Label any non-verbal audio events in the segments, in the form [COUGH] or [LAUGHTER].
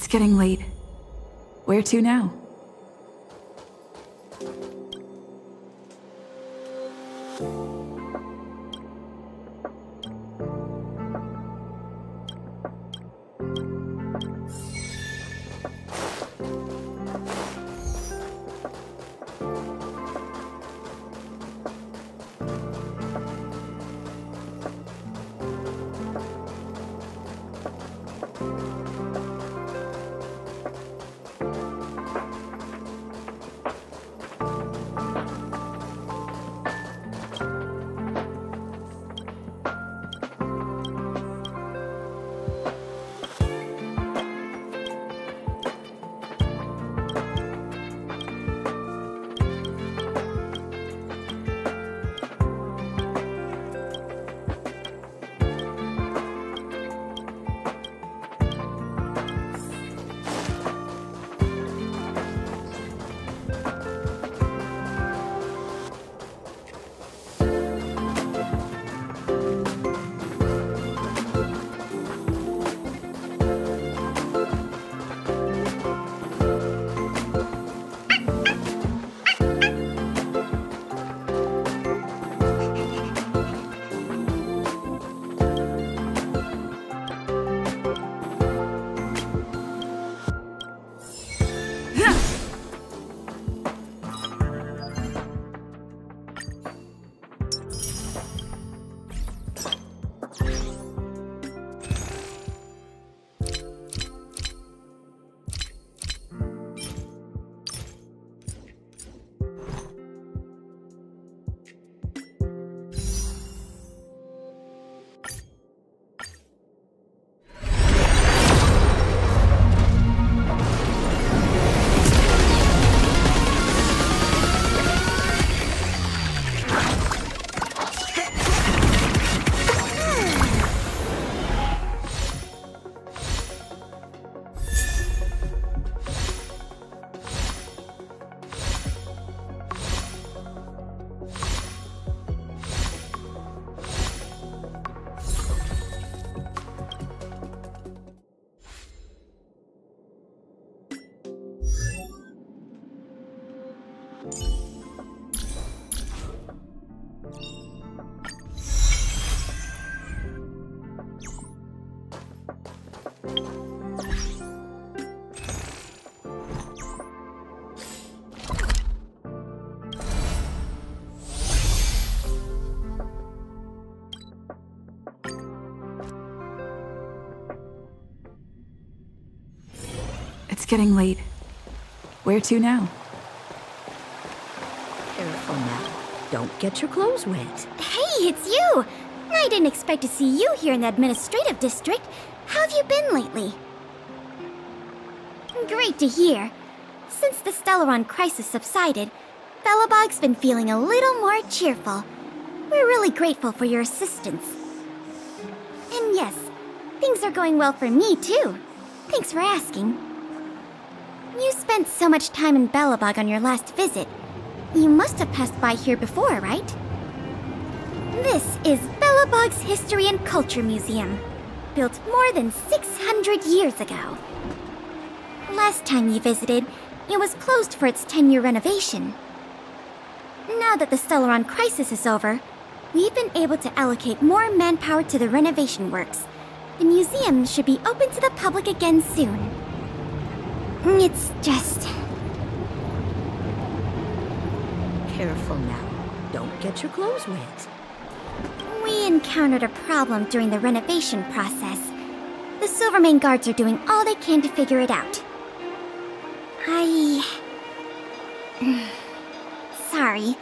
It's getting late. Where to now? It's getting late. Where to now? Careful now. Don't get your clothes wet. Hey, it's you! I didn't expect to see you here in the administrative district. How have you been lately? Great to hear. Since the Stellaron crisis subsided, Belobog's been feeling a little more cheerful. We're really grateful for your assistance. And yes, things are going well for me, too. Thanks for asking. You spent so much time in Belobog on your last visit. You must have passed by here before, right? This is Belobog's History and Culture Museum, built more than 600 years ago. Last time you visited, it was closed for its 10-year renovation. Now that the Stellaron crisis is over, we've been able to allocate more manpower to the renovation works. The museum should be open to the public again soon. It's just... Careful now. Don't get your clothes wet. We encountered a problem during the renovation process. The Silvermane guards are doing all they can to figure it out. I... [SIGHS] Sorry.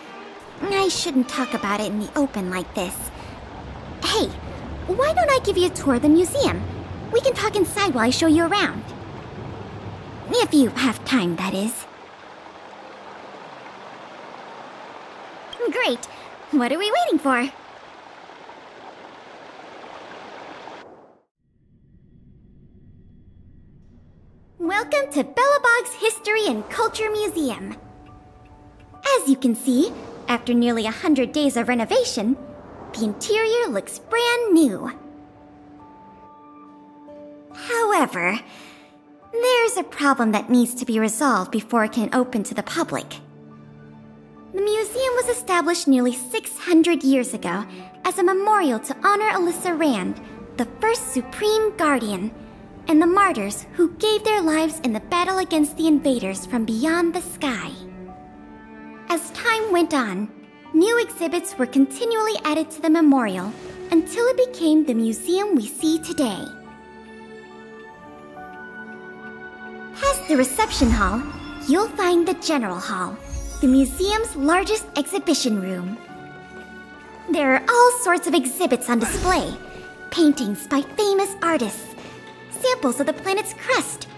I shouldn't talk about it in the open like this. Hey, why don't I give you a tour of the museum? We can talk inside while I show you around. If you have time, that is. Great. What are we waiting for? Welcome to Belobog's History and Culture Museum. As you can see, after nearly a hundred days of renovation, the interior looks brand new. However, there's a problem that needs to be resolved before it can open to the public. The museum was established nearly 600 years ago as a memorial to honor Alisa Rand, the first Supreme Guardian, and the martyrs who gave their lives in the battle against the invaders from beyond the sky. As time went on, new exhibits were continually added to the memorial until it became the museum we see today. Past the reception hall, you'll find the General Hall, the museum's largest exhibition room. There are all sorts of exhibits on display paintings by famous artists, samples of the planet's crust.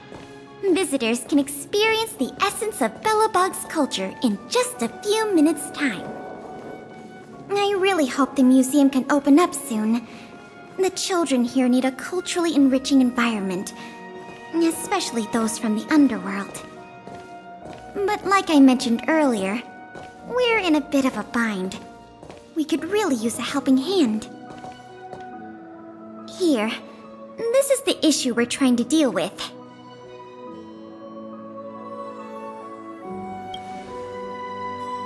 Visitors can experience the essence of Belobog's culture in just a few minutes' time. I really hope the museum can open up soon. The children here need a culturally enriching environment, especially those from the underworld. But like I mentioned earlier, we're in a bit of a bind. We could really use a helping hand. Here, this is the issue we're trying to deal with.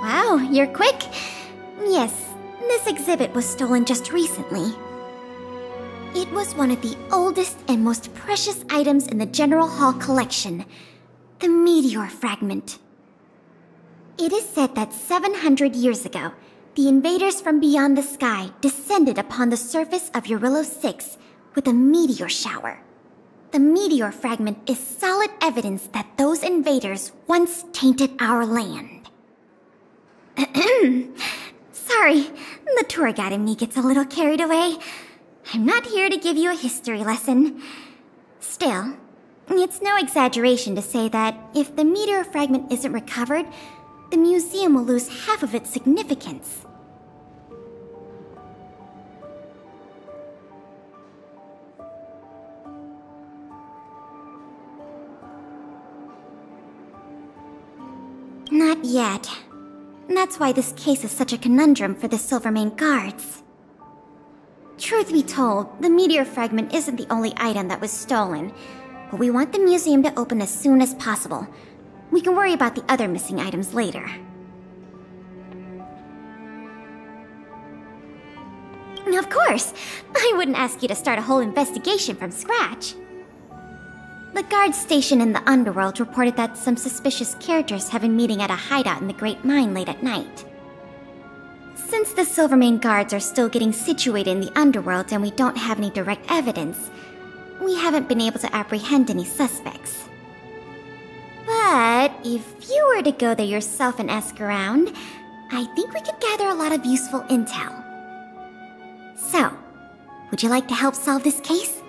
Wow, you're quick. Yes, this exhibit was stolen just recently. It was one of the oldest and most precious items in the General Hall collection the meteor fragment. It is said that 700 years ago, the invaders from beyond the sky descended upon the surface of Jarilo-VI with a meteor shower. The meteor fragment is solid evidence that those invaders once tainted our land. [CLEARS THROAT] Sorry, the tour guide in me gets a little carried away. I'm not here to give you a history lesson. Still, it's no exaggeration to say that if the meteor fragment isn't recovered, the museum will lose half of its significance. Not yet. That's why this case is such a conundrum for the Silvermane guards. Truth be told, the meteor fragment isn't the only item that was stolen, but we want the museum to open as soon as possible. We can worry about the other missing items later. Of course! I wouldn't ask you to start a whole investigation from scratch. The guards stationed in the underworld reported that some suspicious characters have been meeting at a hideout in the Great Mine late at night. Since the Silvermane guards are still getting situated in the underworld and we don't have any direct evidence, we haven't been able to apprehend any suspects. But if you were to go there yourself and ask around, I think we could gather a lot of useful intel. So, would you like to help solve this case?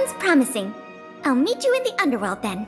Sounds promising. I'll meet you in the underworld then.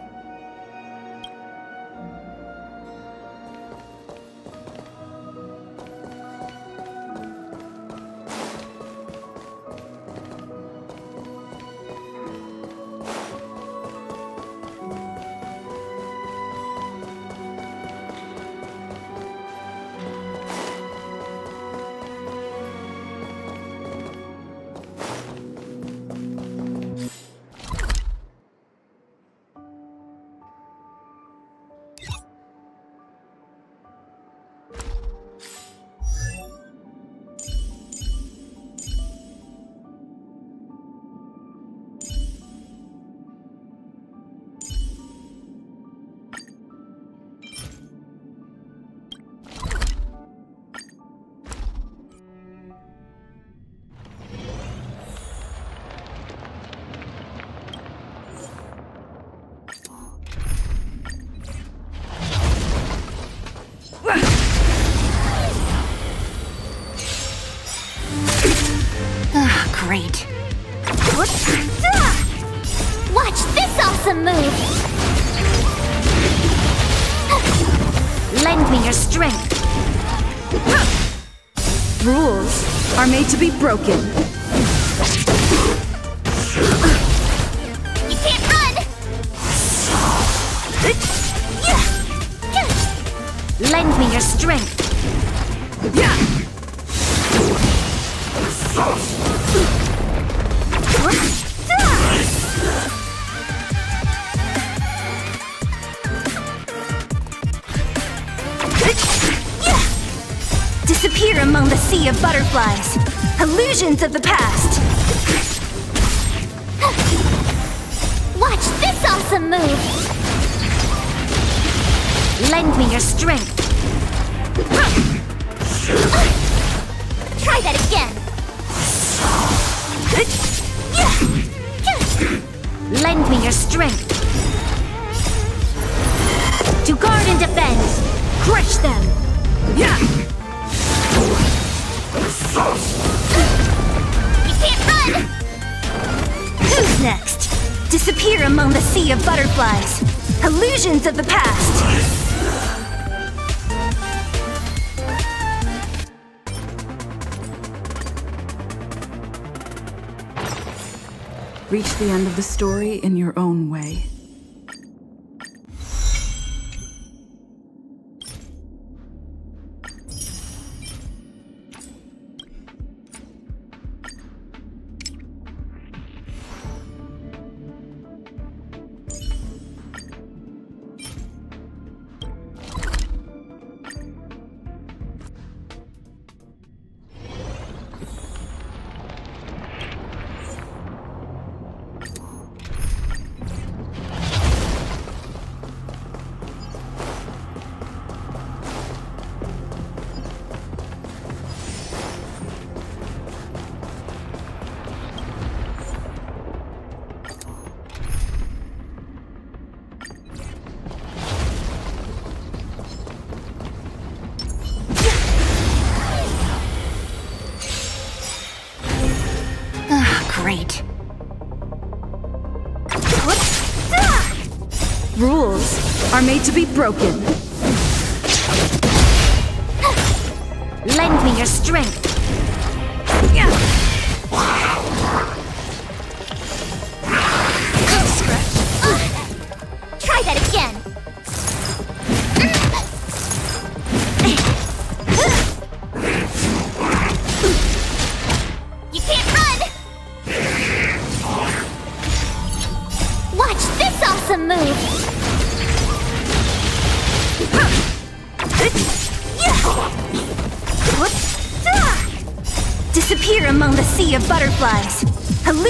Broken. Of the past. Watch this awesome move. Lend me your strength. Try that again. Lend me your strength. To guard and defend. Crush them. Run! Who's next? Disappear among the sea of butterflies. Illusions of the past. Reach the end of the story in your own way. Are made to be broken. Lend me your strength.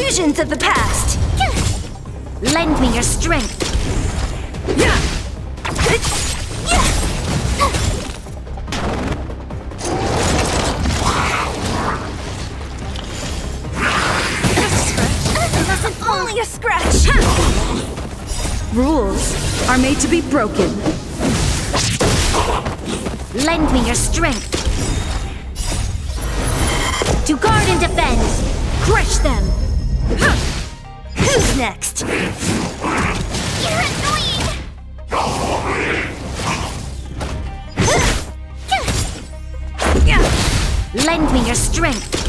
Illusions of the past. Lend me your strength. Only a scratch. Rules are made to be broken. Lend me your strength. Lend me your strength.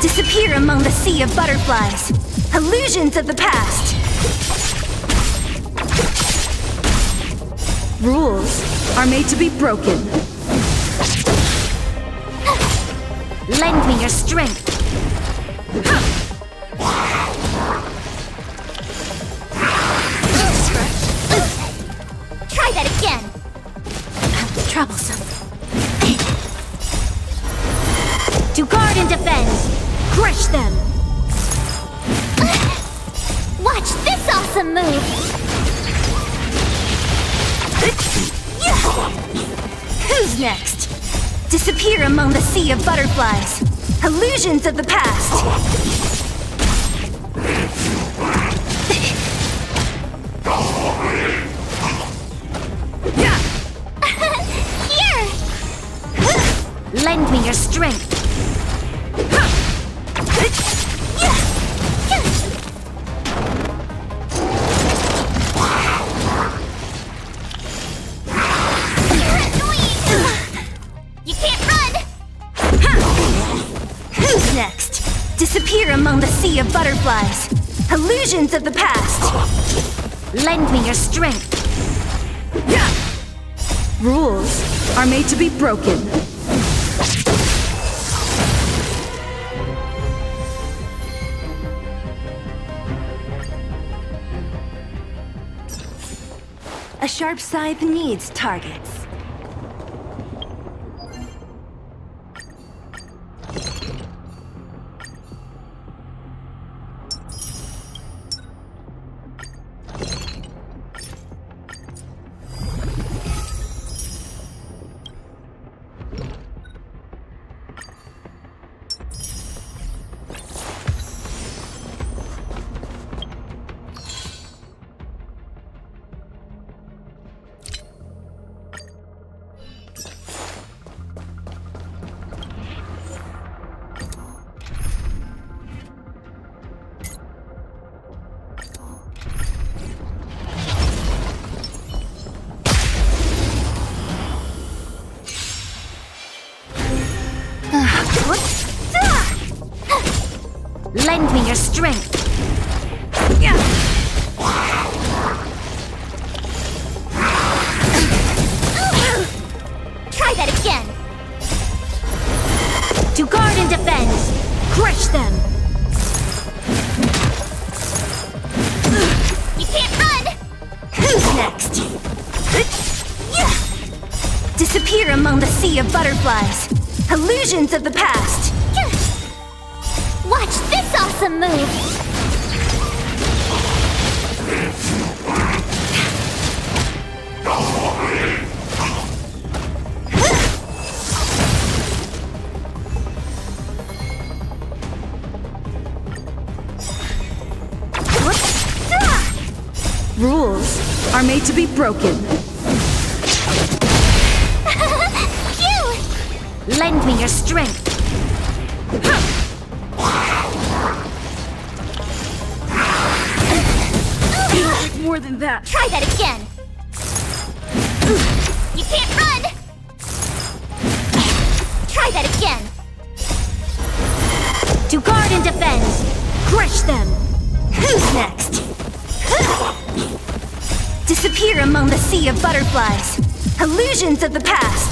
Disappear among the sea of butterflies. Illusions of the past. Rules are made to be broken. Lend me your strength. Sea of butterflies. Illusions of the past. Your strength. Rules are made to be broken. A sharp scythe needs targets. Of the past. Watch this awesome move! Rules are made to be broken. Me your strength. More than that. Try that again. You can't run! Try that again. To guard and defend. Crush them. Who's next? Disappear among the sea of butterflies. Illusions of the past.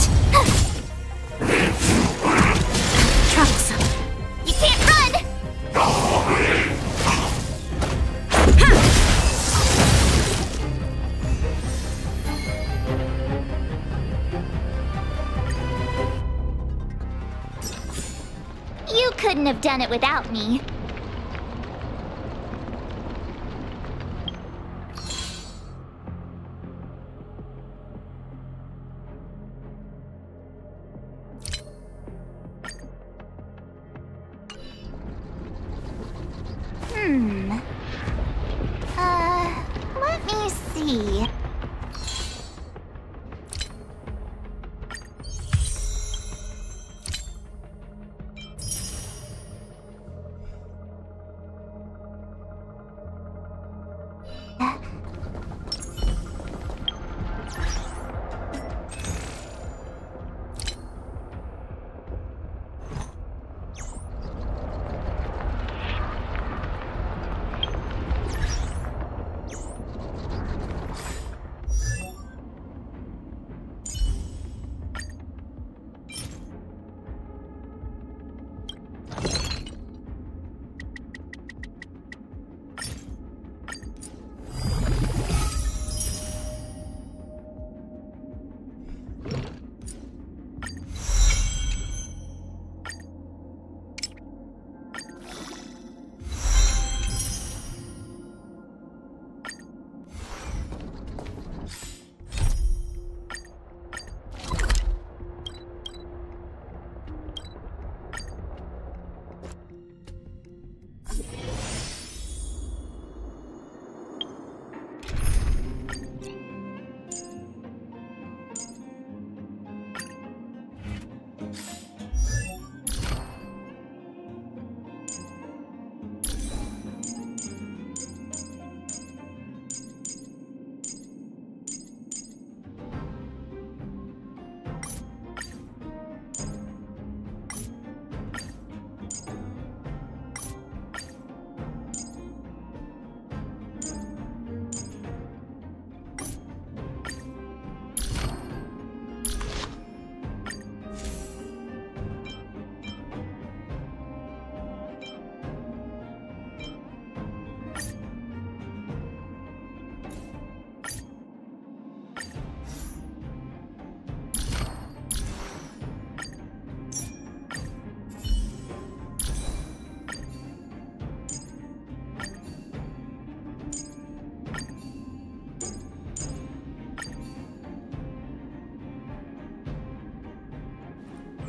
Done it without me. Hmm. Uh, let me see.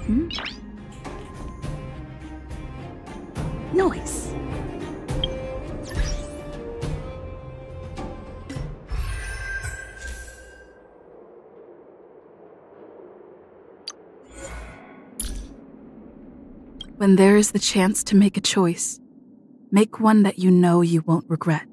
Hmm? Noise. When there is the chance to make a choice, make one that you know you won't regret.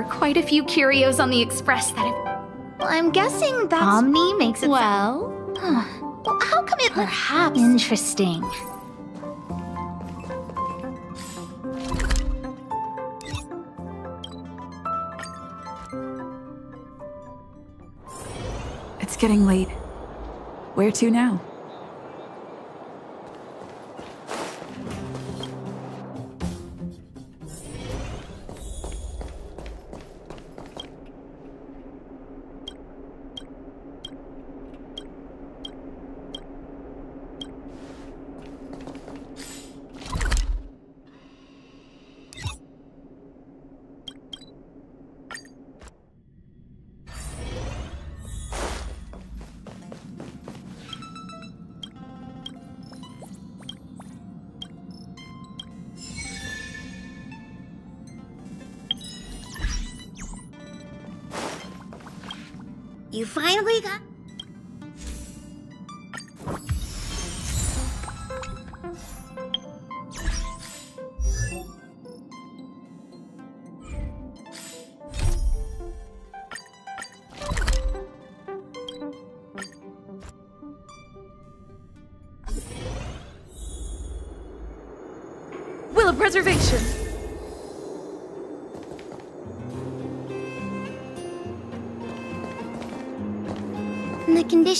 Are quite a few curios on the express that have. Well, I'm guessing that's. Omni makes it. Well, well, how come it. perhaps interesting. It's getting late. Where to now?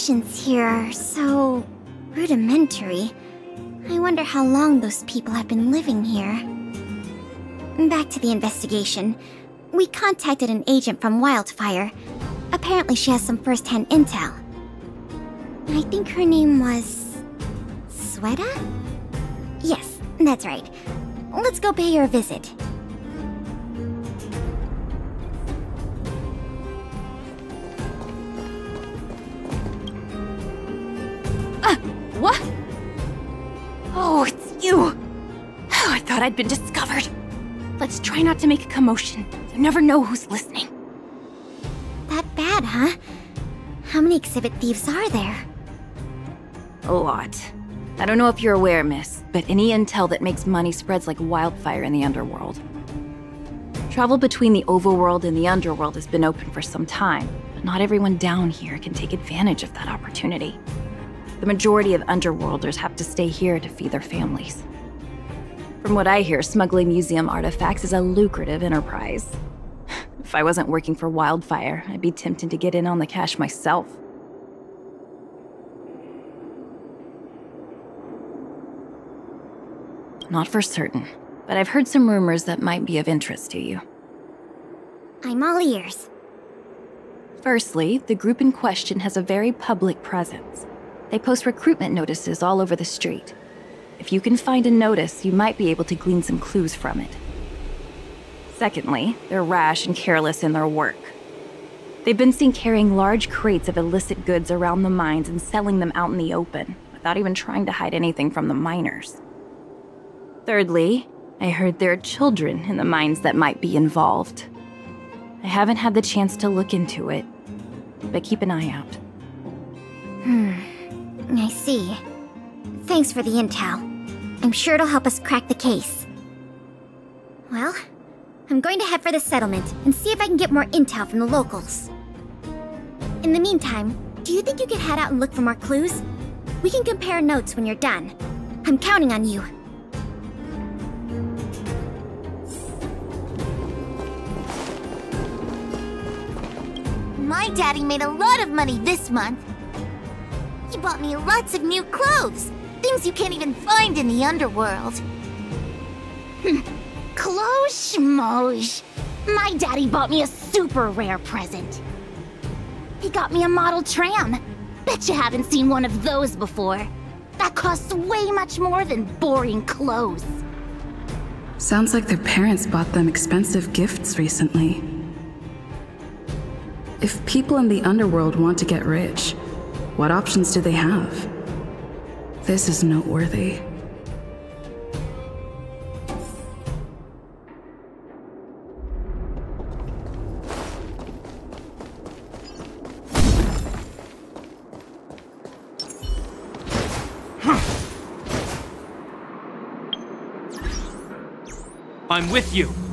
Conditions here are so rudimentary. I wonder how long those people have been living here. Back to the investigation. We contacted an agent from Wildfire. Apparently, she has some first hand intel. I think her name was. Sweta? Yes, that's right. Let's go pay her a visit. Thought I'd been discovered. Let's try not to make a commotion. You never know who's listening. That bad, huh? How many exhibit thieves are there? A lot. I don't know if you're aware, miss, but any intel that makes money spreads like wildfire in the underworld. Travel between the overworld and the underworld has been open for some time, but not everyone down here can take advantage of that opportunity. The majority of underworlders have to stay here to feed their families. From what I hear, smuggling museum artifacts is a lucrative enterprise. [SIGHS] If I wasn't working for Wildfire, I'd be tempted to get in on the cash myself. Not for certain, but I've heard some rumors that might be of interest to you. I'm all ears. Firstly, the group in question has a very public presence. They post recruitment notices all over the street. If you can find a notice, you might be able to glean some clues from it. Secondly, they're rash and careless in their work. They've been seen carrying large crates of illicit goods around the mines and selling them out in the open, without even trying to hide anything from the miners. Thirdly, I heard there are children in the mines that might be involved. I haven't had the chance to look into it, but keep an eye out. Hmm, I see. Thanks for the intel. I'm sure it'll help us crack the case. Well, I'm going to head for the settlement and see if I can get more intel from the locals. In the meantime, do you think you could head out and look for more clues? We can compare notes when you're done. I'm counting on you. My daddy made a lot of money this month. He bought me lots of new clothes. Things you can't even find in the underworld. Hmm. Clothes schmoes. My daddy bought me a super rare present. He got me a model tram. Bet you haven't seen one of those before. That costs way much more than boring clothes. Sounds like their parents bought them expensive gifts recently. If people in the underworld want to get rich, what options do they have? This is noteworthy. I'm with you.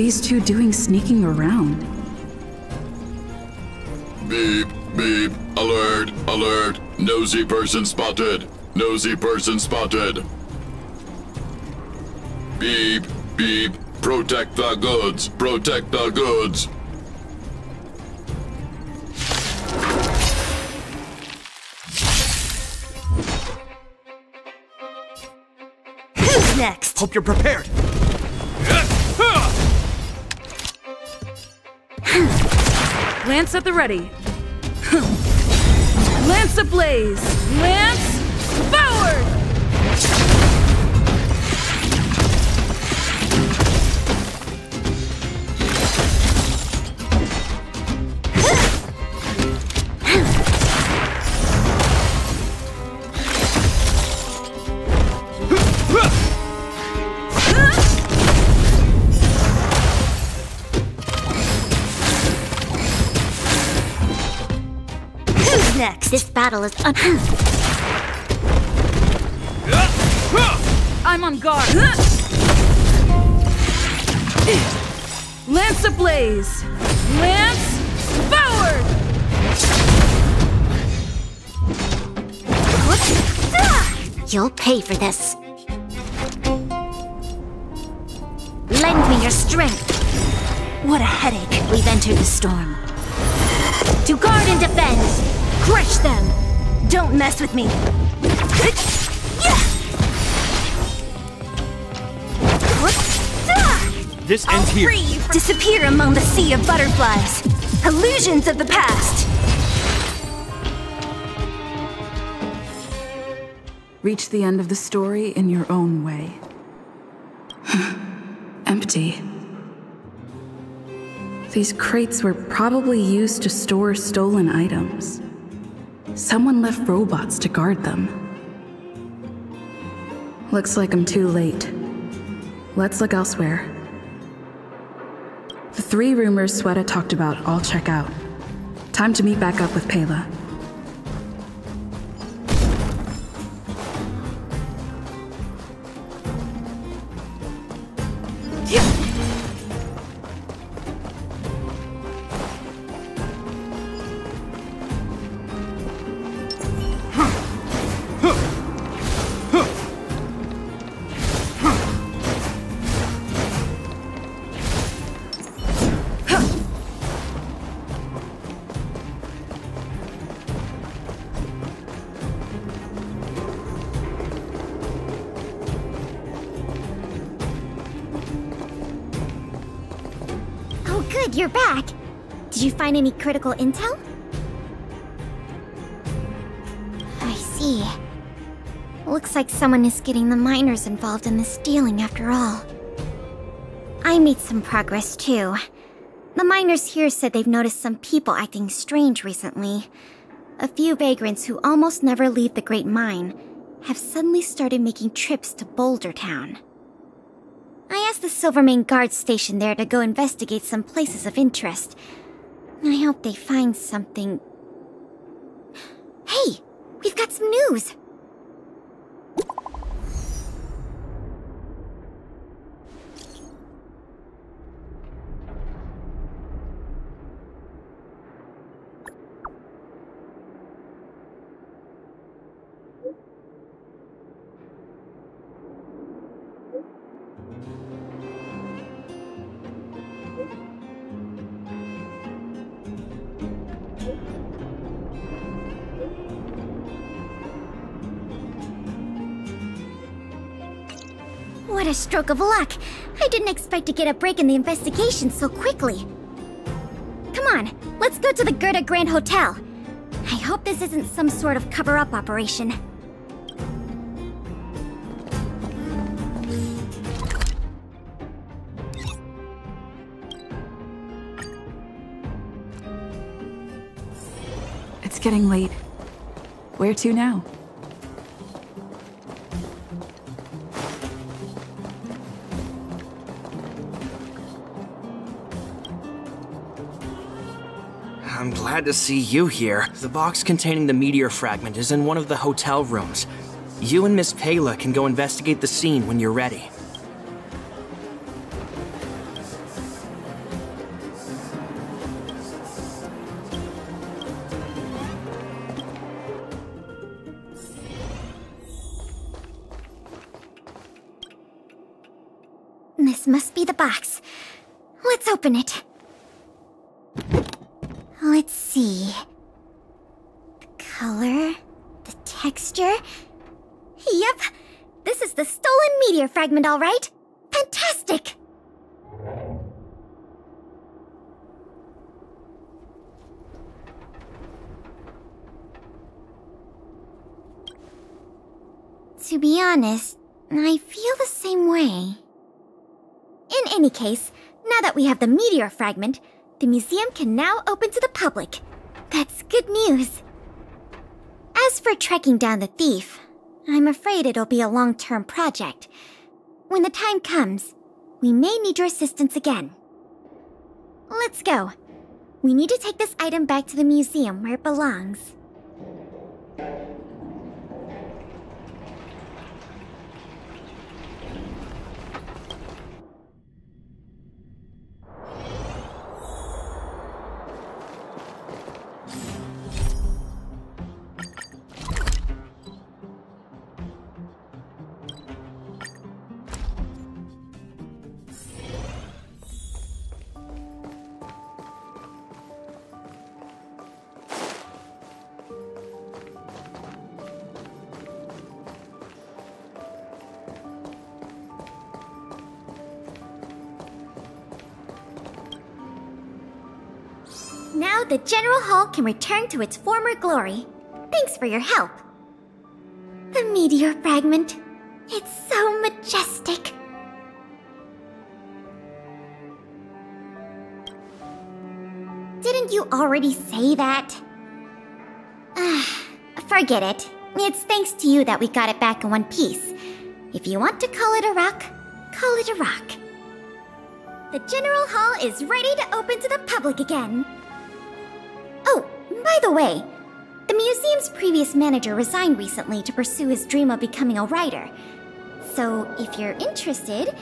These two doing sneaking around? Beep, beep. Alert, alert. Nosy person spotted. Nosy person spotted. Beep, beep. Protect the goods. Protect the goods. Who's next? Hope you're prepared. Lance at the ready. [LAUGHS] Lance ablaze! Lance forward! Battle is un- I'm on guard. Lance ablaze! Lance forward! You'll pay for this. Lend me your strength. What a headache. We've entered the storm. To guard and defend. Crush them. Don't mess with me. This I'll ends here. free. Disappear among the sea of butterflies. Illusions of the past. Reach the end of the story in your own way. [SIGHS] Empty. These crates were probably used to store stolen items. Someone left robots to guard them. Looks like I'm too late. Let's look elsewhere. The three rumors Sweta talked about all check out. Time to meet back up with Pela. Find any critical intel? I see. Looks like someone is getting the miners involved in the stealing after all. I made some progress too. The miners here said they've noticed some people acting strange recently. A few vagrants who almost never leave the Great Mine have suddenly started making trips to Boulder Town. I asked the Silvermane guard station there to go investigate some places of interest. I hope they find something. Hey! We've got some news! Stroke of luck! I didn't expect to get a break in the investigation so quickly. Come on, let's go to the Goethe Grand Hotel. I hope this isn't some sort of cover-up operation. It's getting late. Where to now? Glad to see you here. The box containing the meteor fragment is in one of the hotel rooms. You and Miss Pela can go investigate the scene when you're ready. This must be the box. Let's open it. Let's see. The color, the texture. Yep, this is the stolen meteor fragment, all right. Fantastic! To be honest, I feel the same way. In any case, now that we have the meteor fragment, the museum can now open to the public. That's good news. As for tracking down the thief, I'm afraid it'll be a long term project. When the time comes, we may need your assistance again. Let's go. We need to take this item back to the museum where it belongs. The General Hall can return to its former glory. Thanks for your help. The meteor fragment. It's so majestic. Didn't you already say that? Ah, forget it. It's thanks to you that we got it back in one piece. If you want to call it a rock, call it a rock. The General Hall is ready to open to the public again. By the way, the museum's previous manager resigned recently to pursue his dream of becoming a writer. So, if you're interested,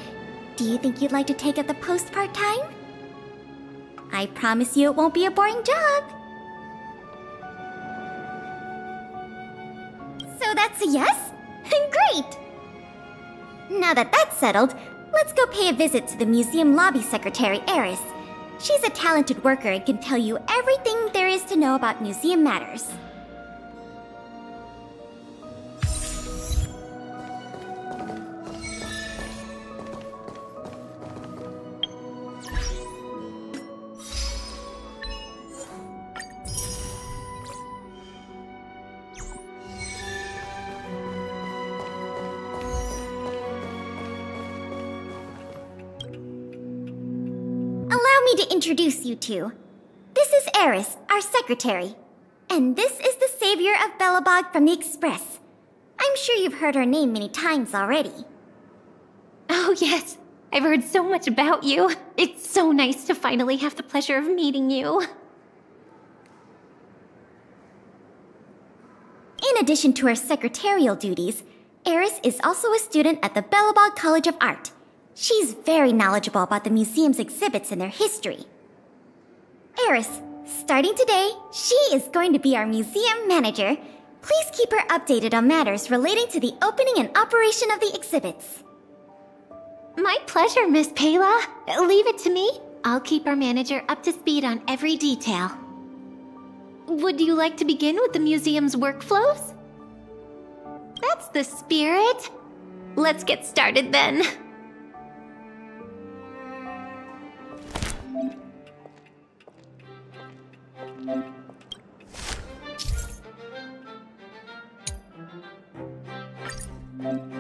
do you think you'd like to take up the post part time? I promise you it won't be a boring job. So that's a yes? [LAUGHS] Great! Now that that's settled, let's go pay a visit to the museum lobby secretary, Eris. She's a talented worker and can tell you everything there is to know about museum matters. To introduce you two. This is Eris, our secretary. And this is the savior of Belobog from the Express. I'm sure you've heard her name many times already. Oh, yes. I've heard so much about you. It's so nice to finally have the pleasure of meeting you. In addition to her secretarial duties, Eris is also a student at the Belobog College of Art. She's very knowledgeable about the museum's exhibits and their history. Eris, starting today, she is going to be our museum manager. Please keep her updated on matters relating to the opening and operation of the exhibits. My pleasure, Miss Pela. Leave it to me. I'll keep our manager up to speed on every detail. Would you like to begin with the museum's workflows? That's the spirit. Let's get started then. Thank you.